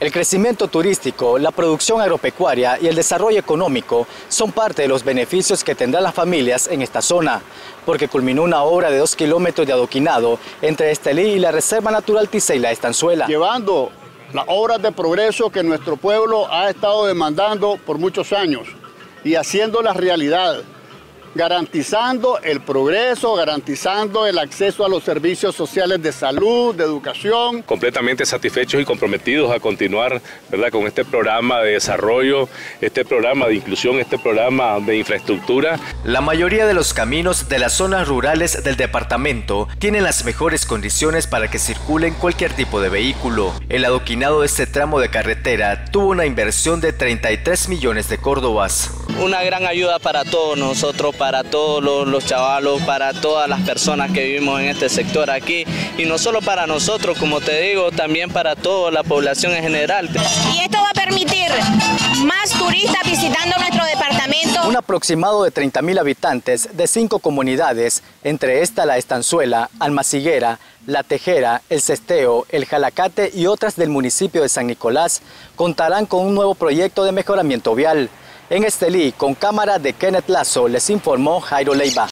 El crecimiento turístico, la producción agropecuaria y el desarrollo económico son parte de los beneficios que tendrán las familias en esta zona, porque culminó una obra de dos kilómetros de adoquinado entre Estelí y la Reserva Natural Tiseila Estanzuela. Llevando las obras de progreso que nuestro pueblo ha estado demandando por muchos años y haciéndolas realidad garantizando el progreso, garantizando el acceso a los servicios sociales de salud, de educación. Completamente satisfechos y comprometidos a continuar ¿verdad? con este programa de desarrollo, este programa de inclusión, este programa de infraestructura. La mayoría de los caminos de las zonas rurales del departamento tienen las mejores condiciones para que circulen cualquier tipo de vehículo. El adoquinado de este tramo de carretera tuvo una inversión de 33 millones de córdobas. Una gran ayuda para todos nosotros para todos los, chavalos, para todas las personas que vivimos en este sector aquí y no solo para nosotros, como te digo, también para toda la población en general. Y esto va a permitir más turistas visitando nuestro departamento. Un aproximado de 30 mil habitantes de cinco comunidades, entre esta la Estanzuela, Almaciguera, La Tejera, El Cesteo, El Jalacate y otras del municipio de San Nicolás, contarán con un nuevo proyecto de mejoramiento vial. En Estelí, con cámara de Kenneth Lazo, les informó Jairo Leiva.